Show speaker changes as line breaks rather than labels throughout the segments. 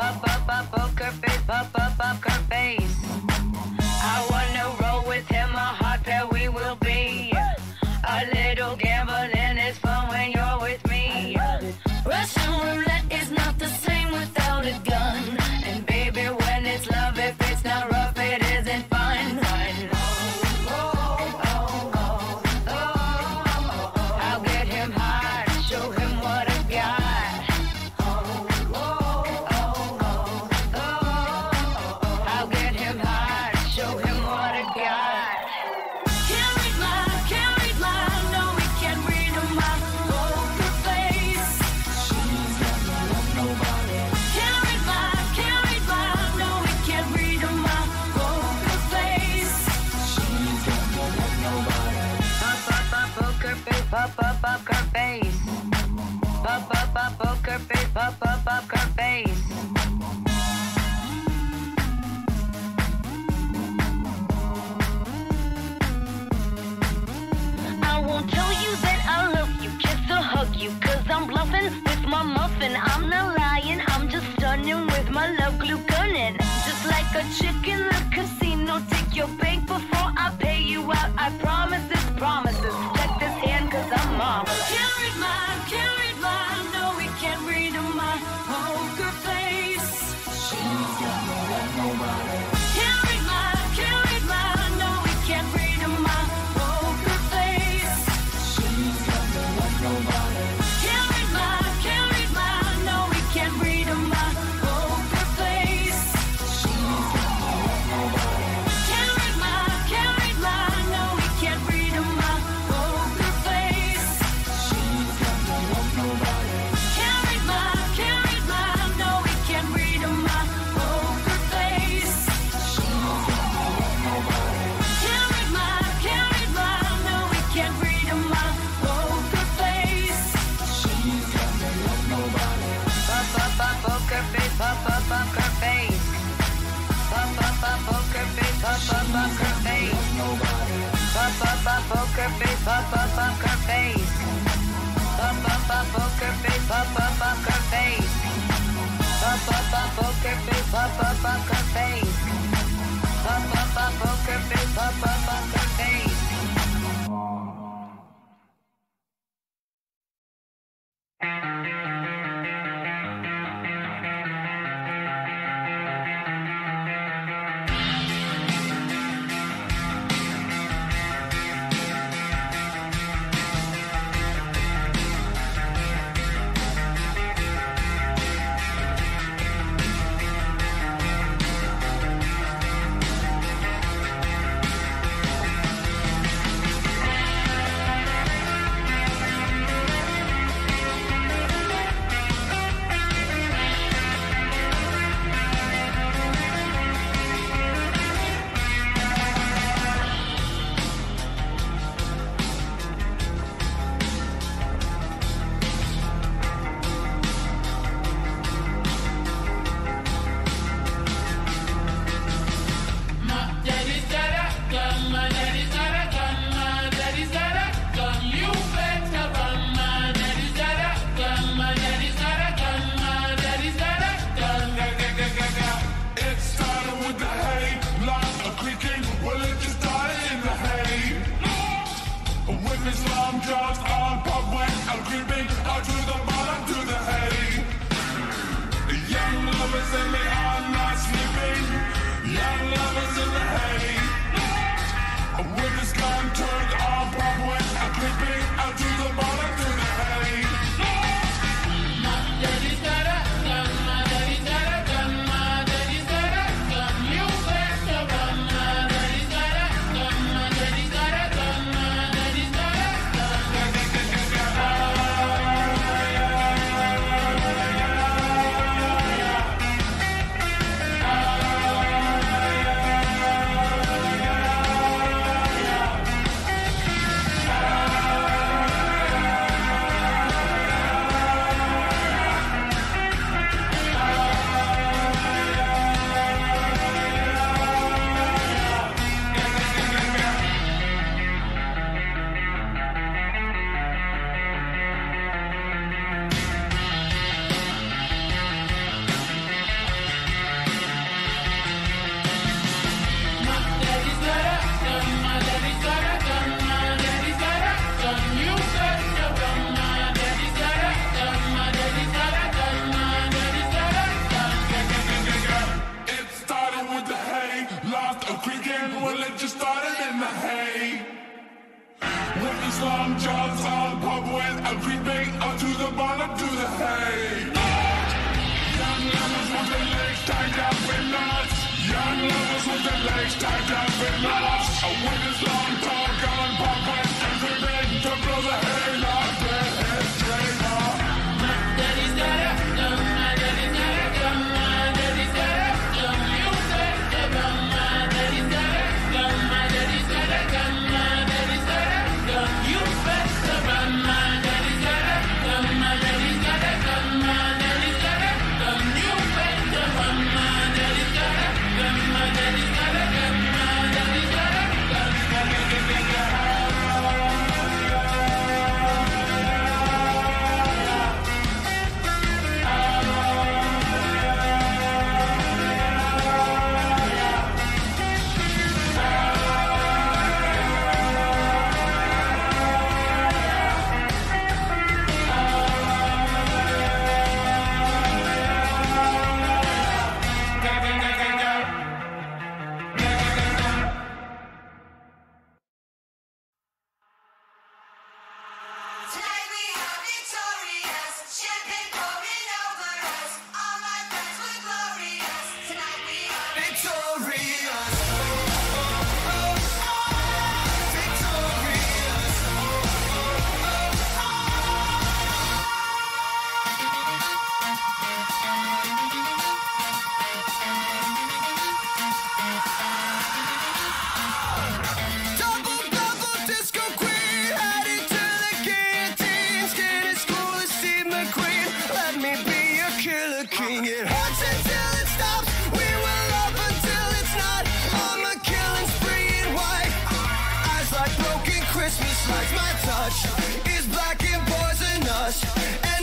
up, up, up, poker face, up, up, up, poker face. Just like a chick in the casino, take your bank before I pay you out. I promise.
up, up, up. shut.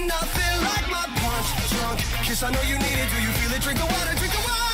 nothing like my punch drunk kiss. I know you need it. Do you feel it? Drink the water, drink the water.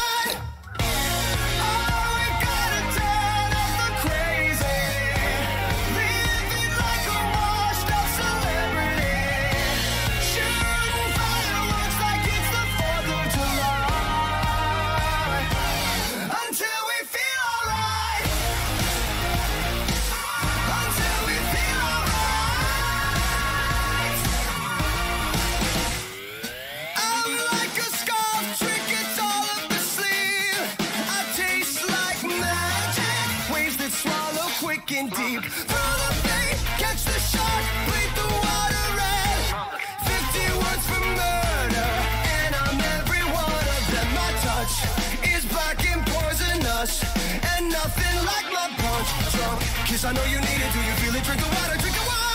And nothing like my punch drunk kiss. I know you need it. Do you feel it? Drink the water, drink the
water.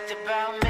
talked about me.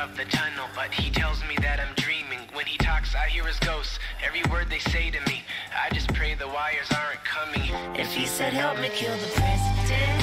of the
tunnel, but he tells me that I'm dreaming. When he talks, I hear his ghost, every word they say to me. I just pray the wires aren't coming.
If he said, help me kill the president.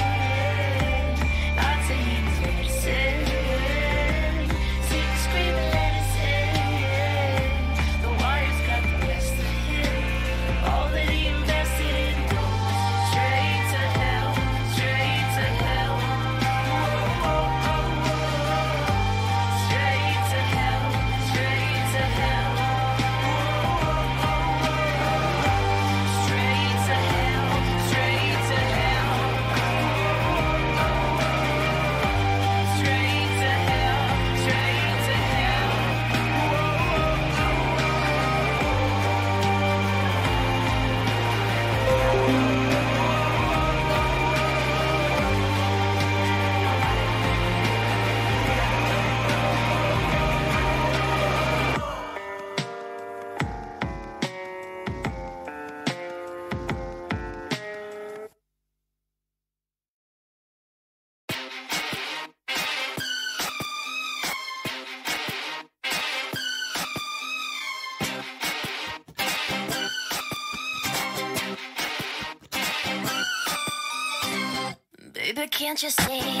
Can't you see?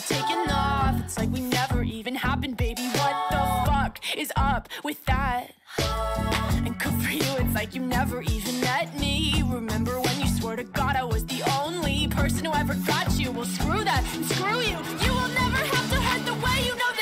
suddenly taking off. It's like we never even happened, baby. What the fuck is up with that? And good for you, it's like you never even met me. Remember when you swore to God I was the only person who ever got you? Well, screw that and screw you. You will never have to hurt the way you know.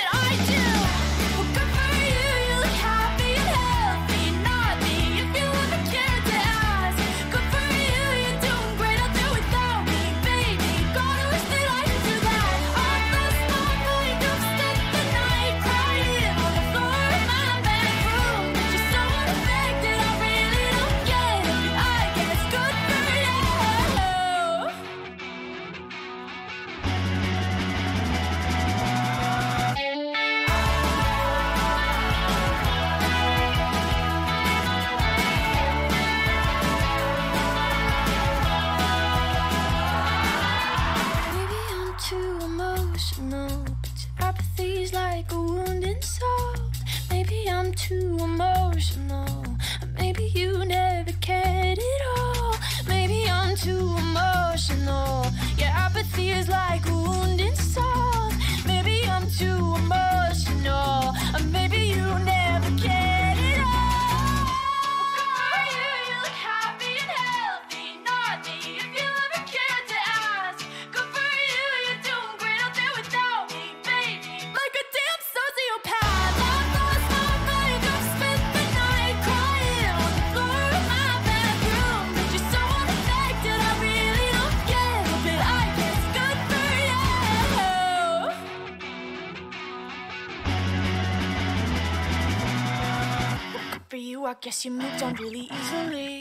Guess you moved on really easily.